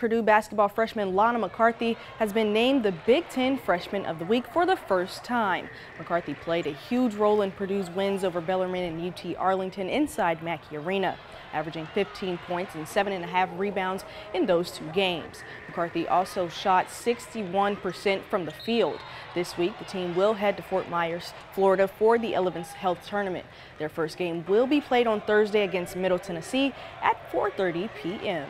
Purdue basketball freshman Lana McCarthy has been named the Big Ten Freshman of the Week for the first time. McCarthy played a huge role in Purdue's wins over Bellarmine and UT Arlington inside Mackey Arena, averaging 15 points and seven and a half rebounds in those two games. McCarthy also shot 61% from the field. This week, the team will head to Fort Myers, Florida for the Elevance Health Tournament. Their first game will be played on Thursday against Middle Tennessee at 4.30 p.m.